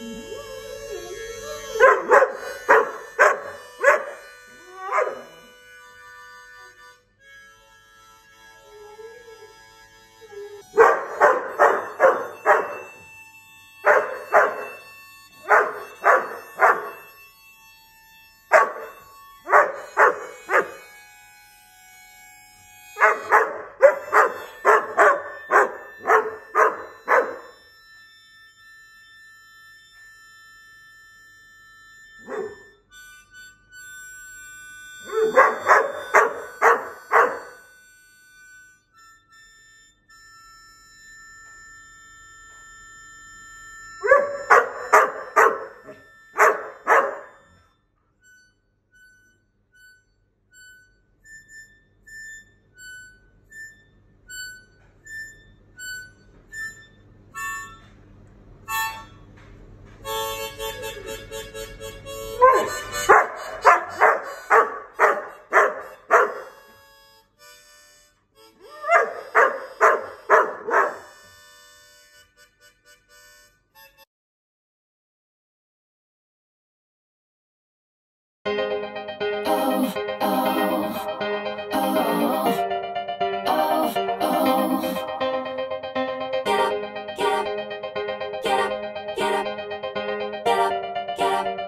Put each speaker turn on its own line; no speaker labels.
Mm-hmm. get up.